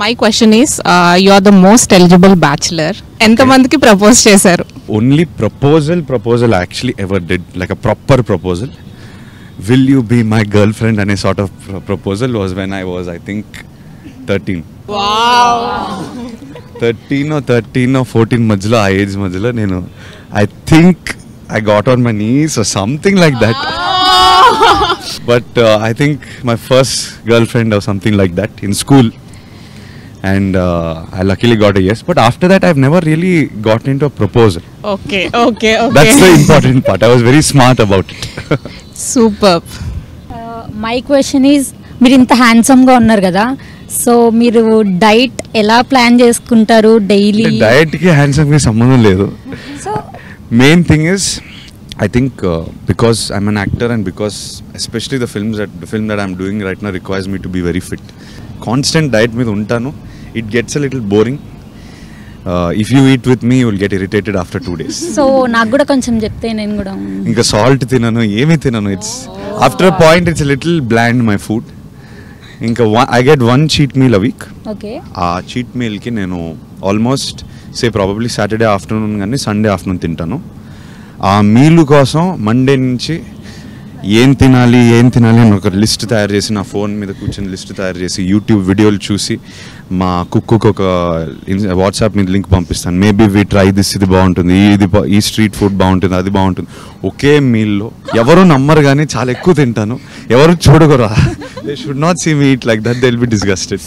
My question is you are the most eligible bachelor ఎంతమందికి propose చేశారు only proposal proposal I actually ever did like a proper proposal will you be my girlfriend and a sort of pro- proposal was when i was i think 13 13 or 13 or 14 మధ్యలో ఆ age మధ్యలో నేను I think I got on my knees or something like that but I think my first girl friend or something like that in school and uh, I luckily got a yes. But after that, I've never really gotten into a proposal. Okay okay That's the okay important part. I was very smart about it. Super my question is మీరు ఇంత హ్యాండ్సమ్గా ఉన్నారు కదా so మీరు diet ఎలా plan చేసుకుంటారు daily డయట్కి హ్యాండ్సమ్కి సంబంధం లేదు so main thing is I think because I'm an actor and because especially the films that the film that I'm doing right now requires me to be very fit constant diet మీద ఉంటాను it gets a little boring if you eat with me will get irritated after two days so నాకు కూడా కొంచెం చెప్తే నేను కూడా ఇంకా salt తినను ఏమీ తినను. It's after a point it's little bland my food ఇంకా I get one cheat meal a week okay. ఆ చీట్ మీల్కి నేను almost say probably Saturday afternoon కానీ సండే ఆఫ్టర్నూన్ తింటాను. ఆ మీల్ కోసం మండే నుంచి ఏం తినాలి ఏం తినాలి అని ఒక లిస్ట్ తయారు చేసి నా ఫోన్ మీద కూర్చొని లిస్ట్ తయారు చేసి యూట్యూబ్ వీడియోలు చూసి మా కుక్కుకు ఒక వాట్సాప్ మీద లింక్ పంపిస్తాను. మేబీ వి ట్రై దిస్ ఇది బాగుంటుంది ఈ- ఇది ఈ స్ట్రీట్ ఫుడ్ బాగుంటుంది అది బాగుంటుంది. ఒకే మీల్లో ఎవరు నమ్మరు కానీ చాలా ఎక్కువ తింటాను. ఎవరు చూడగరా they should not see me it like that they'll be disgusted